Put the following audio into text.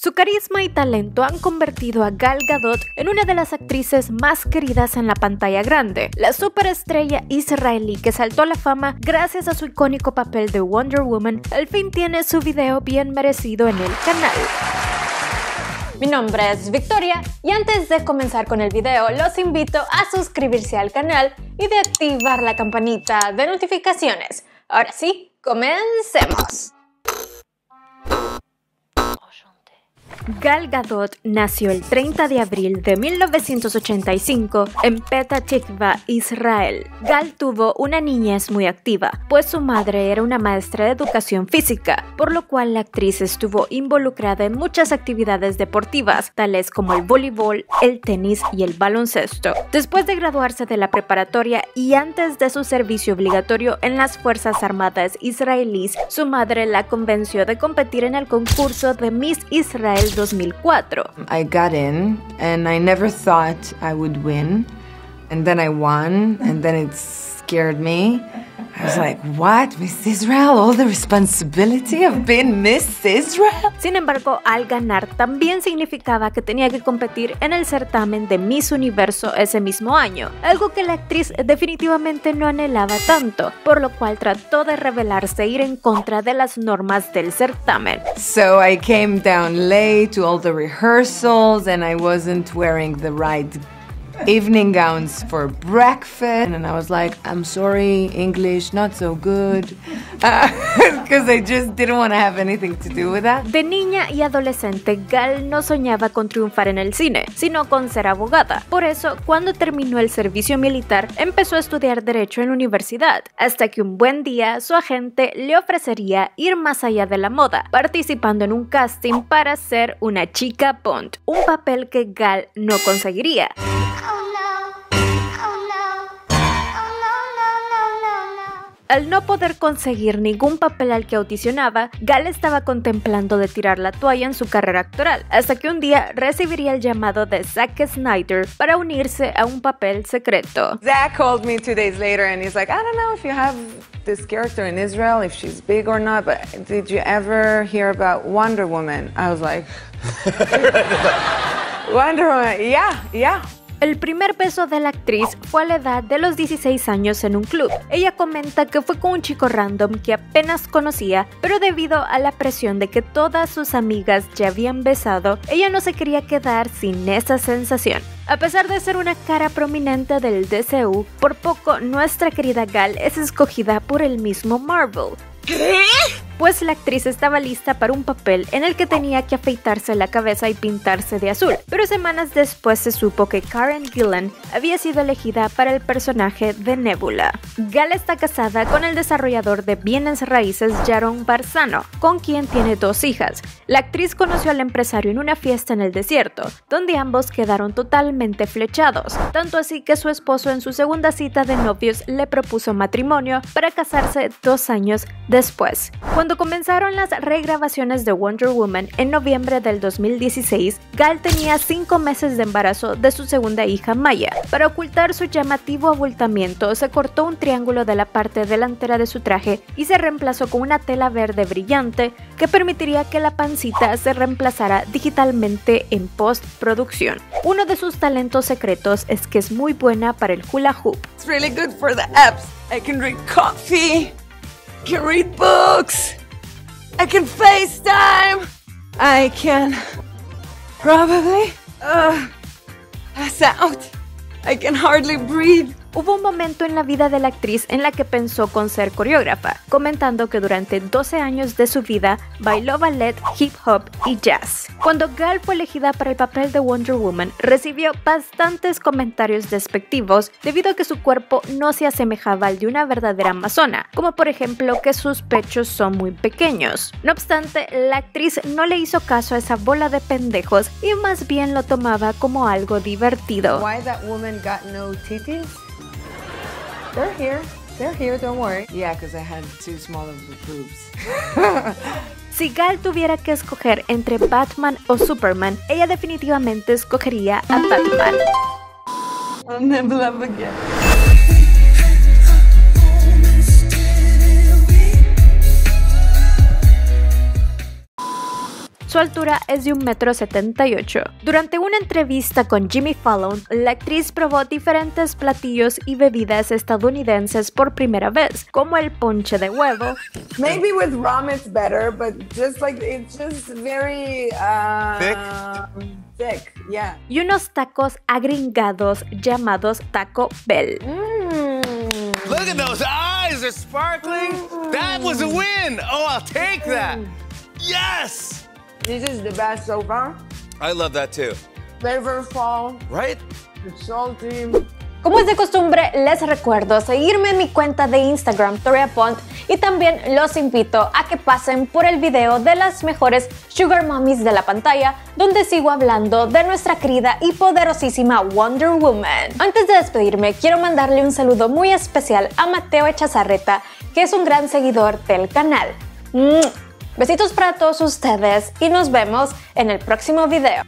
Su carisma y talento han convertido a Gal Gadot en una de las actrices más queridas en la pantalla grande. La superestrella israelí que saltó a la fama gracias a su icónico papel de Wonder Woman, al fin tiene su video bien merecido en el canal. Mi nombre es Victoria y antes de comenzar con el video los invito a suscribirse al canal y de activar la campanita de notificaciones. Ahora sí, comencemos. Gal Gadot nació el 30 de abril de 1985 en Petah Tikva, Israel. Gal tuvo una niñez muy activa, pues su madre era una maestra de educación física, por lo cual la actriz estuvo involucrada en muchas actividades deportivas, tales como el voleibol, el tenis y el baloncesto. Después de graduarse de la preparatoria y antes de su servicio obligatorio en las Fuerzas Armadas israelíes, su madre la convenció de competir en el concurso de Miss Israel 2004. I got in and I never thought I would win. And then I won and then it scared me. I was like, what? Miss Israel? All the responsibility of being Miss Israel? Sin embargo, al ganar también significaba que tenía que competir en el certamen de Miss Universo ese mismo año, algo que la actriz definitivamente no anhelaba tanto, por lo cual trató de rebelarse e ir en contra de las normas del certamen. So I came down late to all the rehearsals and I wasn't wearing the right evening gowns for breakfast. And I was like, I'm sorry, English, not so good. Because uh, I just didn't want to have anything to do with that. De niña y adolescente, Gal no soñaba con triunfar en el cine, sino con ser abogada. Por eso, cuando terminó el servicio militar, empezó a estudiar Derecho en la universidad, hasta que un buen día su agente le ofrecería ir más allá de la moda, participando en un casting para ser una chica Bond, un papel que Gal no conseguiría. Al no poder conseguir ningún papel al que audicionaba, Gal estaba contemplando de tirar la toalla en su carrera actoral, hasta que un día recibiría el llamado de Zack Snyder para unirse a un papel secreto. Zack called me two days later and he's like, I don't know if you have this character in Israel, if she's big or not, but did you ever hear about Wonder Woman? I was like, Wonder Woman, yeah, yeah. El primer beso de la actriz fue a la edad de los 16 años en un club. Ella comenta que fue con un chico random que apenas conocía, pero debido a la presión de que todas sus amigas ya habían besado, ella no se quería quedar sin esa sensación. A pesar de ser una cara prominente del DCU, por poco nuestra querida Gal es escogida por el mismo Marvel. ¿Qué? Pues la actriz estaba lista para un papel en el que tenía que afeitarse la cabeza y pintarse de azul, pero semanas después se supo que Karen Gillan había sido elegida para el personaje de Nebula. Gal está casada con el desarrollador de bienes raíces Jaron Barzano, con quien tiene dos hijas. La actriz conoció al empresario en una fiesta en el desierto, donde ambos quedaron totalmente flechados, tanto así que su esposo en su segunda cita de novios le propuso matrimonio para casarse dos años después. Comenzaron las regrabaciones de Wonder Woman en noviembre del 2016, Gal tenía 5 meses de embarazo de su segunda hija Maya. Para ocultar su llamativo abultamiento, se cortó un triángulo de la parte delantera de su traje y se reemplazó con una tela verde brillante que permitiría que la pancita se reemplazara digitalmente en postproducción. Uno de sus talentos secretos es que es muy buena para el hula hoop. It's really good for the abs. I can drink coffee. can read books. I can FaceTime. I can probably uh, pass out. I can hardly breathe. Hubo un momento en la vida de la actriz en la que pensó con ser coreógrafa, comentando que durante 12 años de su vida bailó ballet, hip hop y jazz. Cuando Gal fue elegida para el papel de Wonder Woman, recibió bastantes comentarios despectivos debido a que su cuerpo no se asemejaba al de una verdadera amazona, como por ejemplo que sus pechos son muy pequeños. No obstante, la actriz no le hizo caso a esa bola de pendejos y más bien lo tomaba como algo divertido. They're here. They're here, don't worry. Yeah, because I had too small of boobs. Si Gal tuviera que escoger entre Batman o Superman, ella definitivamente escogería a Batman. I'll never love again. Su altura es de 1,78 m. Durante una entrevista con Jimmy Fallon, la actriz probó diferentes platillos y bebidas estadounidenses por primera vez, como el ponche de huevo. Maybe with rum it's better, but just like it's just very uh, thick. yeah. Y unos tacos agringados llamados Taco Bell. Look at those eyes, they're sparkling. That was a win. Oh, I'll take that. Yes. This is the best so far. I love that too. Flavorful, Right? it's salty. Como es de costumbre, les recuerdo seguirme en mi cuenta de Instagram, Toria Pont, y también los invito a que pasen por el video de las mejores Sugar Mommies de la pantalla, donde sigo hablando de nuestra querida y poderosísima Wonder Woman. Antes de despedirme, quiero mandarle un saludo muy especial a Mateo Echazarreta, que es un gran seguidor del canal. ¡Mua! Besitos para todos ustedes y nos vemos en el próximo video.